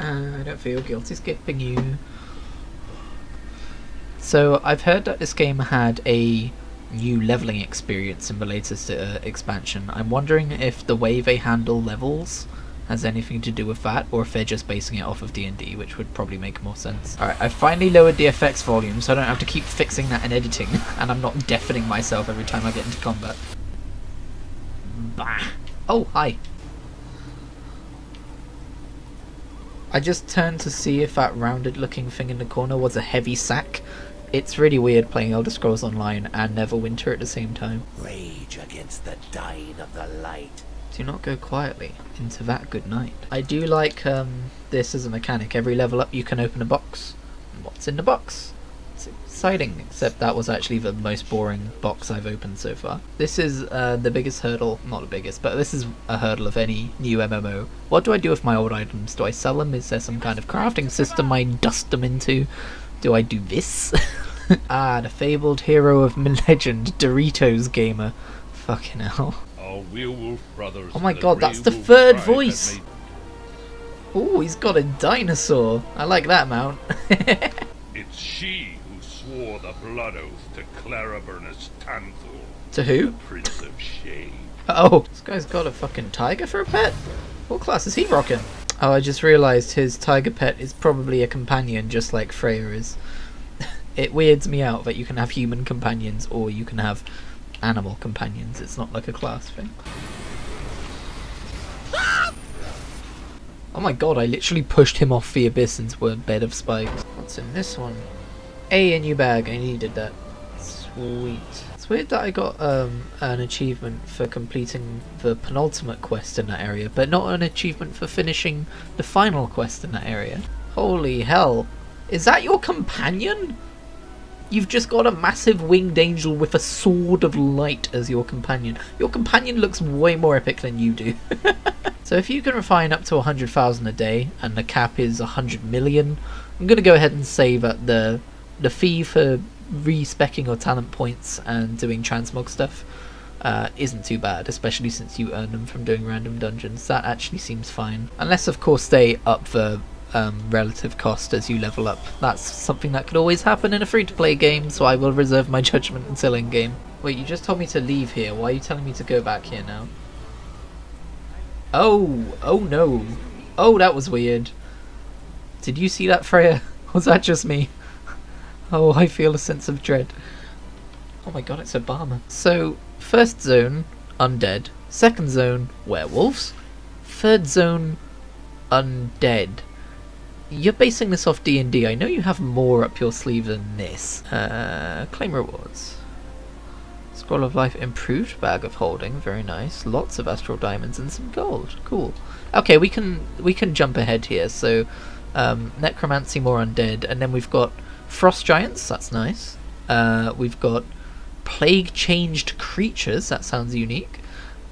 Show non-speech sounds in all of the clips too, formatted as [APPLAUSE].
Uh, I don't feel guilty skipping you. So I've heard that this game had a new leveling experience in the latest uh, expansion. I'm wondering if the way they handle levels has anything to do with that, or if they're just basing it off of D&D, which would probably make more sense. Alright, I finally lowered the effects volume, so I don't have to keep fixing that in editing, [LAUGHS] and I'm not deafening myself every time I get into combat. Bah! Oh, hi! I just turned to see if that rounded looking thing in the corner was a heavy sack. It's really weird playing Elder Scrolls Online and Neverwinter at the same time. Rage against the dying of the light. Do not go quietly into that good night. I do like um, this as a mechanic. Every level up you can open a box. What's in the box? Exciting, except that was actually the most boring box I've opened so far. This is uh, the biggest hurdle, not the biggest, but this is a hurdle of any new MMO. What do I do with my old items? Do I sell them? Is there some kind of crafting system I dust them into? Do I do this? [LAUGHS] ah, the fabled hero of [LAUGHS] legend, Doritos Gamer. Fucking hell. Werewolf brothers. Oh my god, that's the third voice. made- Oh, he's got a dinosaur. I like that mount. [LAUGHS] It's she swore the blood oath to Clara Claraburnus Tanthor, to who? Prince of Shade. Oh, this guy's got a fucking tiger for a pet? What class is he rocking? Oh, I just realised his tiger pet is probably a companion just like Freya is. [LAUGHS] it weirds me out that you can have human companions or you can have animal companions. It's not like a class thing. Oh my god, I literally pushed him off the abyss into a bed of spikes. What's in this one? A, new bag. I needed that. Sweet. It's weird that I got um, an achievement for completing the penultimate quest in that area, but not an achievement for finishing the final quest in that area. Holy hell. Is that your companion? You've just got a massive winged angel with a sword of light as your companion. Your companion looks way more epic than you do. [LAUGHS] so if you can refine up to 100,000 a day, and the cap is 100 million, I'm going to go ahead and save that the the fee for respecking your talent points and doing transmog stuff uh, isn't too bad, especially since you earn them from doing random dungeons. That actually seems fine. Unless, of course, they up the um, relative cost as you level up. That's something that could always happen in a free to play game, so I will reserve my [LAUGHS] judgment until in game. Wait, you just told me to leave here. Why are you telling me to go back here now? Oh, oh no. Oh, that was weird. Did you see that, Freya? [LAUGHS] Was that just me? Oh, I feel a sense of dread. Oh my god, it's Obama. So, first zone, undead. Second zone, werewolves. Third zone, undead. You're basing this off D&D. I know you have more up your sleeve than this. Uh, claim rewards. Scroll of Life improved bag of holding, very nice. Lots of astral diamonds and some gold. Cool. Okay, we can we can jump ahead here. So, um, necromancy, more undead, and then we've got frost giants. That's nice. Uh, we've got plague changed creatures. That sounds unique.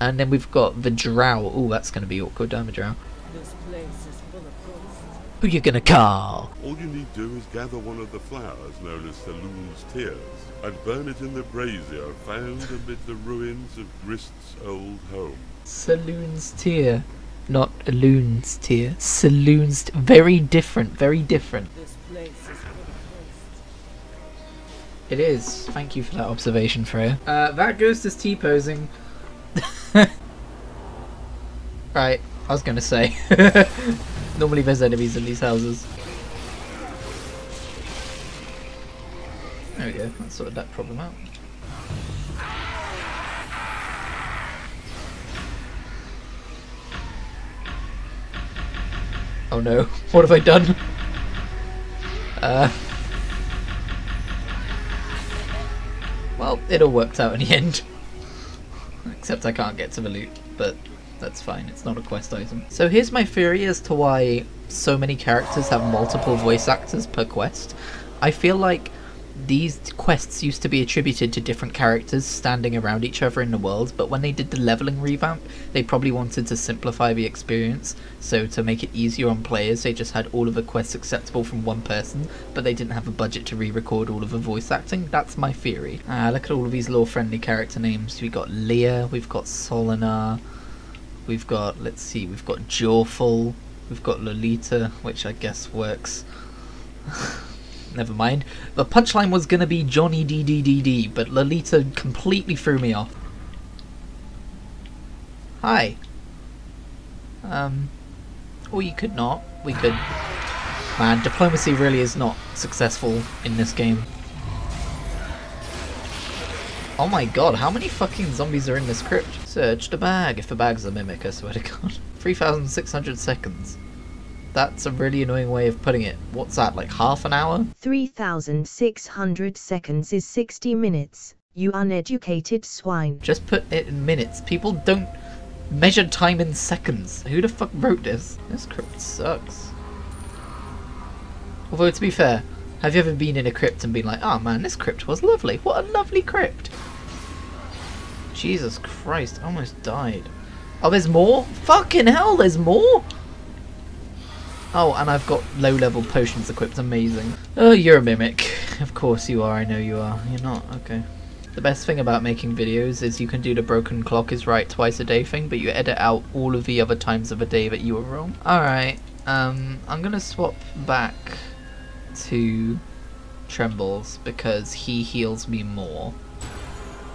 And then we've got the drow. Oh, that's going to be awkward. I'm a drow. This place is full of ghosts. Who you gonna call? All you need to do is gather one of the flowers known as Selune's Tears and burn it in the brazier found amid the ruins of Grist's old home. Selune's tear. Not a loon's tear. Selune's t- very different, very different. This It is. Thank you for that observation, Freya. Uh, that ghost is T-posing. [LAUGHS] right, I was gonna say. [LAUGHS] Normally there's enemies in these houses. There we go, that sorted that problem out. Oh no, [LAUGHS] what have I done? Uh... Well, it all worked out in the end. Except I can't get to the loot, but that's fine, it's not a quest item. So here's my theory as to why so many characters have multiple voice actors per quest. I feel like these quests used to be attributed to different characters standing around each other in the world, but when they did the leveling revamp, they probably wanted to simplify the experience. So to make it easier on players, they just had all of the quests acceptable from one person, but they didn't have a budget to re-record all of the voice acting. That's my theory. Ah, look at all of these lore-friendly character names. We've got Leah, we've got Solinar, we've got, let's see, we've got Jawful, We've got Lolita, which I guess works. [LAUGHS] Never mind. The punchline was gonna be Johnny DDDD, but Lolita completely threw me off. Hi. Um. Or you could not. We could. Man, diplomacy really is not successful in this game. Oh my god, how many fucking zombies are in this crypt? Search the bag, if the bag's a mimic, I swear to god. [LAUGHS] 3,600 seconds. That's a really annoying way of putting it. What's that, like half an hour? 3,600 seconds is 60 minutes, you uneducated swine. Just put it in minutes. People don't measure time in seconds. Who the fuck wrote this? This crypt sucks. Although, to be fair, have you ever been in a crypt and been like, oh man, this crypt was lovely. What a lovely crypt. Jesus Christ, I almost died. Oh, there's more? Fucking hell, there's more? Oh, and I've got low-level potions equipped. Amazing. Oh, you're a mimic. Of course you are. I know you are. You're not. Okay. The best thing about making videos is you can do the broken clock is right twice a day thing, but you edit out all of the other times of a day that you were wrong. Alright, um, I'm gonna swap back to Trembles because he heals me more.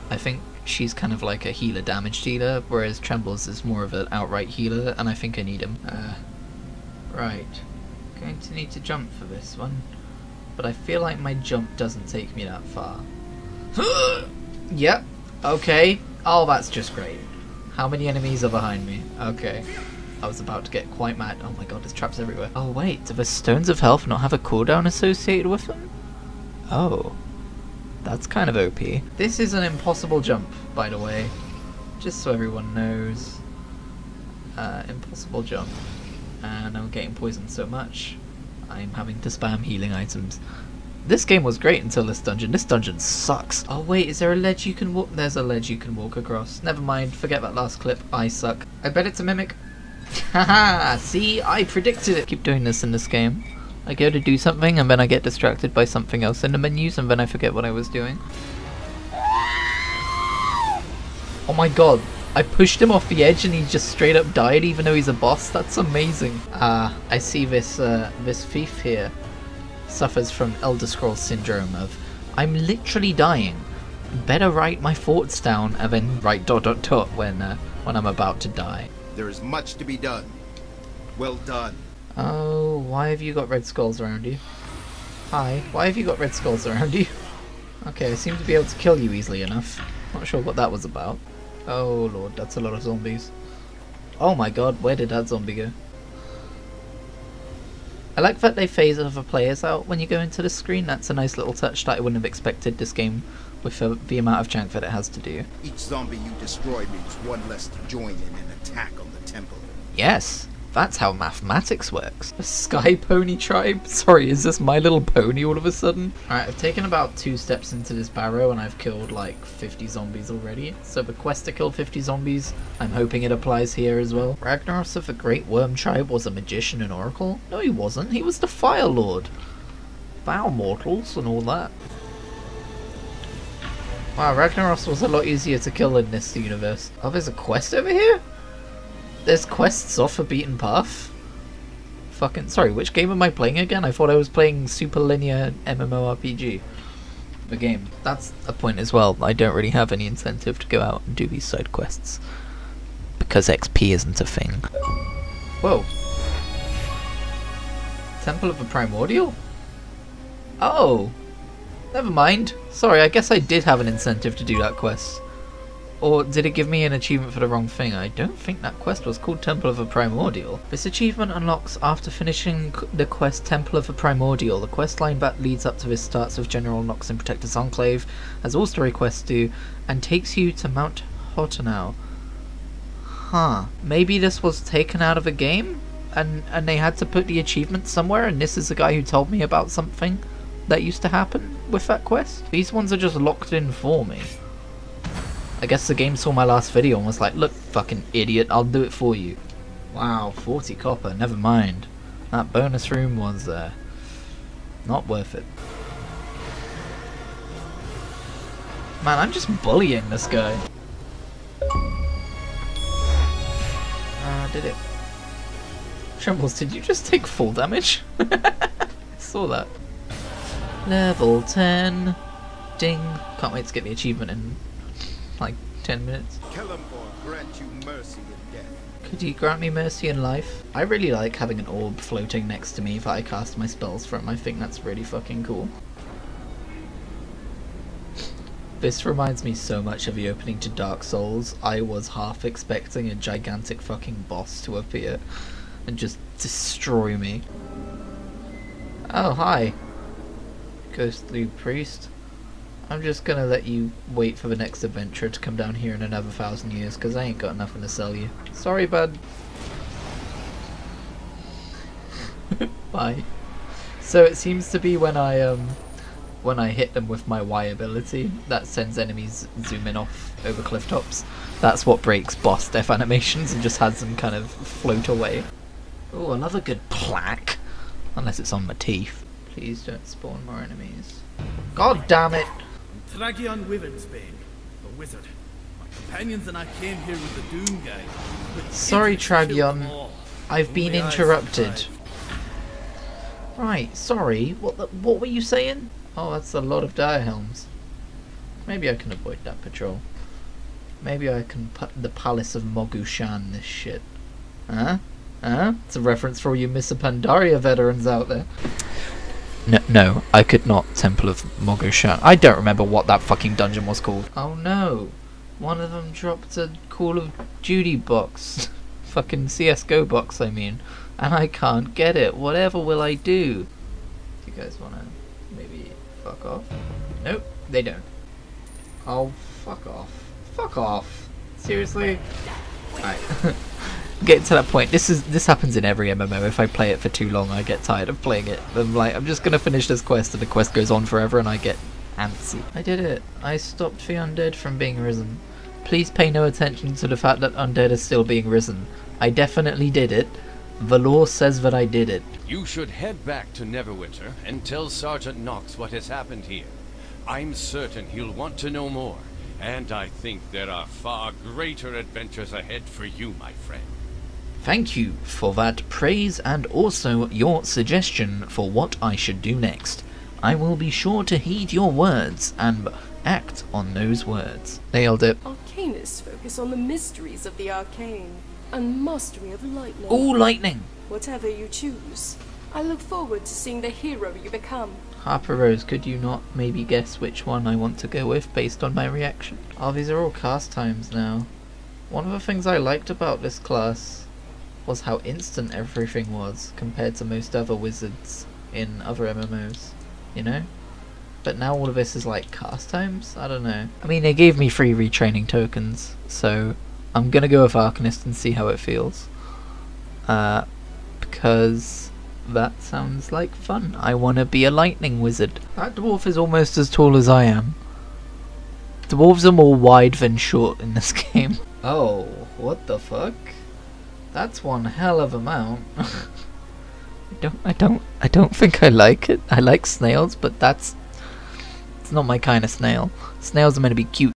I think she's kind of like a healer damage dealer, whereas Trembles is more of an outright healer, and I think I need him. Uh, right. Going to need to jump for this one, but I feel like my jump doesn't take me that far. [GASPS] yep, okay. Oh, that's just great. How many enemies are behind me? Okay. I was about to get quite mad. Oh my god, there's traps everywhere. Oh wait, do the Stones of Health not have a cooldown associated with them? Oh. That's kind of OP. This is an impossible jump, by the way. Just so everyone knows. Uh, impossible jump. And I'm getting poisoned so much, I'm having to spam healing items. This game was great until this dungeon. This dungeon sucks. Oh wait, is there a ledge you can walk? There's a ledge you can walk across. Never mind, forget that last clip. I suck. I bet it's a mimic. [LAUGHS] Haha, see, I predicted it. Keep doing this in this game. I go to do something and then I get distracted by something else in the menus and then I forget what I was doing. Oh my god, I pushed him off the edge and he just straight up died even though he's a boss. That's amazing. Ah, I see this uh, this thief here suffers from Elder Scrolls syndrome of I'm literally dying. Better write my thoughts down and then write dot dot dot when uh, when I'm about to die. There is much to be done. Well done. Oh, why have you got red skulls around you? Hi, why have you got red skulls around you? Okay, I seem to be able to kill you easily enough. Not sure what that was about. Oh lord, that's a lot of zombies. Oh my god, where did that zombie go? I like that they phase other players out when you go into the screen. That's a nice little touch that I wouldn't have expected this game with uh, the amount of chunk that it has to do. Each zombie you destroy means one less to join in an attack on the temple. Yes, that's how mathematics works. A sky pony tribe? [LAUGHS] Sorry, is this My Little Pony all of a sudden? Alright, I've taken about two steps into this barrow and I've killed like 50 zombies already. So the quest to kill 50 zombies, I'm hoping it applies here as well. Ragnaros of the Great Worm Tribe was a magician and oracle? No he wasn't, he was the Fire Lord. Bow mortals and all that. Wow, Ragnaros was a lot easier to kill in this universe. Oh, there's a quest over here? There's quests off a beaten path? Fucking, sorry, which game am I playing again? I thought I was playing Super Linear MMORPG. The game. That's a point as well. I don't really have any incentive to go out and do these side quests. Because XP isn't a thing. Whoa. Temple of the Primordial? Oh! Never mind. Sorry, I guess I did have an incentive to do that quest. Or did it give me an achievement for the wrong thing? I don't think that quest was called Temple of the Primordial. This achievement unlocks after finishing the quest Temple of the Primordial. The quest line that leads up to this starts with General Knox in Protector's Enclave, as all story quests do, and takes you to Mount Hotenow. Huh. Maybe this was taken out of a game? And, and they had to put the achievement somewhere, and this is the guy who told me about something that used to happen with that quest? These ones are just locked in for me. I guess the game saw my last video and was like, look, fucking idiot, I'll do it for you. Wow, 40 copper, never mind. That bonus room was, uh, not worth it. Man, I'm just bullying this guy. Uh, did it Trembles, did you just take full damage? [LAUGHS] Saw that. Level 10. Ding. Can't wait to get the achievement in 10 minutes. Could you grant me mercy in life? I really like having an orb floating next to me if I cast my spells from. I think that's really fucking cool. This reminds me so much of the opening to Dark Souls. I was half expecting a gigantic fucking boss to appear and just destroy me. Oh, hi. Ghostly priest. I'm just gonna let you wait for the next adventurer to come down here in another thousand years, because I ain't got nothing to sell you. Sorry, bud. [LAUGHS] Bye. So it seems to be when I, um, when I hit them with my Y ability, that sends enemies zooming off over cliff tops. That's what breaks boss death animations and just has them kind of float away. Oh, another good plaque. Unless it's on my teeth. Please don't spawn more enemies. God damn it! Tragion Wyvernsbane, a wizard. My companions and I came here with the Doom Guide. Sorry, Tragion. I've been Only I interrupted. Right, sorry. What the, what were you saying? Oh, that's a lot of dire helms. Maybe I can avoid that patrol. Maybe I can put the Palace of Mogu'shan this shit. Huh? Huh? It's a reference for all you Mr. Pandaria veterans out there. No, no, I could not Temple of Mogu'shan. I don't remember what that fucking dungeon was called. Oh no. One of them dropped a Call of Duty box. [LAUGHS] fucking CSGO box, I mean. And I can't get it. Whatever will I do? Do you guys wanna maybe fuck off? Nope, they don't. Oh, fuck off. Fuck off. Seriously? Alright. [LAUGHS] Getting to that point. This is this happens in every MMO. If I play it for too long, I get tired of playing it. I'm like, I'm just gonna finish this quest, and the quest goes on forever, and I get antsy. I did it. I stopped the undead from being risen. Please pay no attention to the fact that undead is still being risen. I definitely did it. The law says that I did it. You should head back to Neverwinter and tell Sergeant Knox what has happened here. I'm certain he'll want to know more, and I think there are far greater adventures ahead for you, my friend. Thank you for that praise and also your suggestion for what I should do next. I will be sure to heed your words and act on those words. Nailed it. Arcanists focus on the mysteries of the arcane and mastery of lightning. Ooh, lightning! Whatever you choose, I look forward to seeing the hero you become. Harper Rose, could you not maybe guess which one I want to go with based on my reaction? Oh, these are all cast times now. One of the things I liked about this class was how instant everything was compared to most other wizards in other MMOs, you know? But now all of this is like cast times? I don't know. I mean, they gave me free retraining tokens, so I'm gonna go with Arcanist and see how it feels. Uh, because that sounds like fun. I want to be a lightning wizard. That dwarf is almost as tall as I am. Dwarves are more wide than short in this [LAUGHS] game. Oh, what the fuck? That's one hell of a mount. I don't, I don't, I don't think I like it. I like snails, but that's, it's not my kind of snail. Snails are meant to be cute.